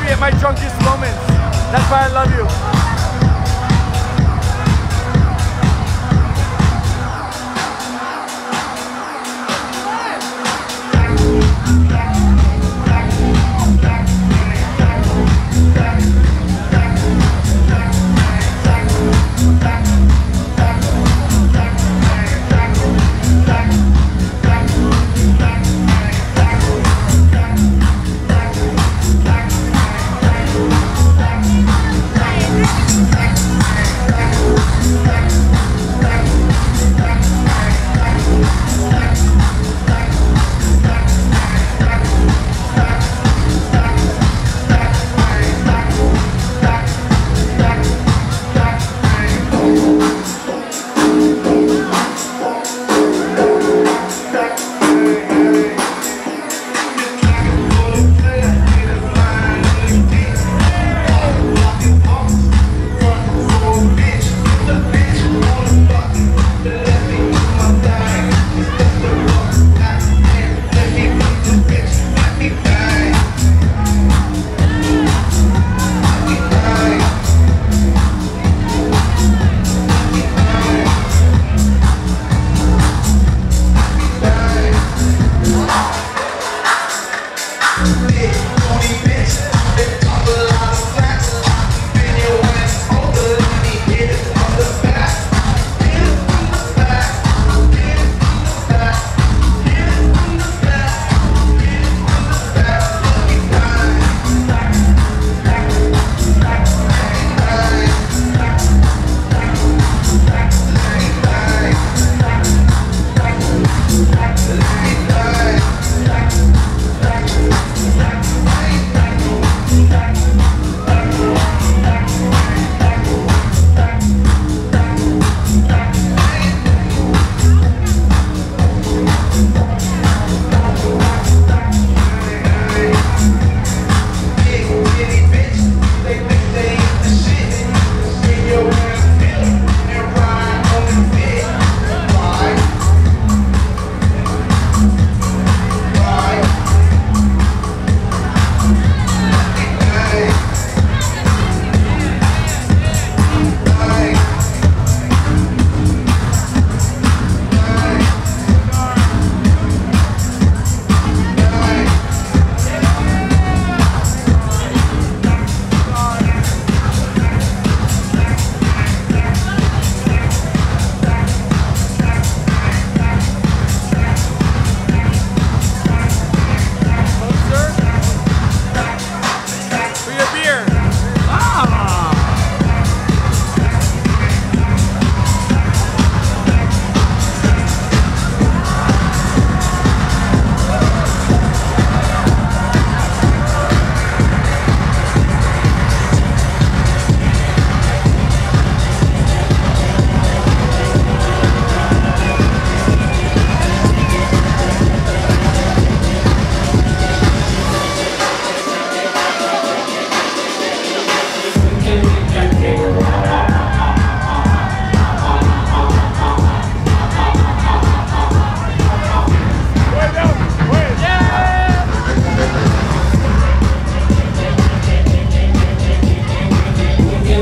me at my drunkest moments. That's why I love you.